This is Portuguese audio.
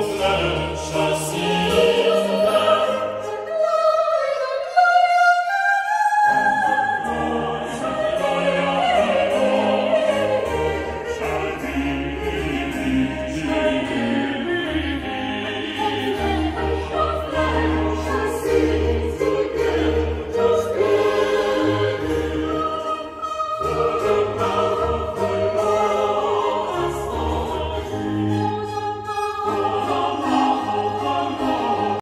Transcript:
fogo.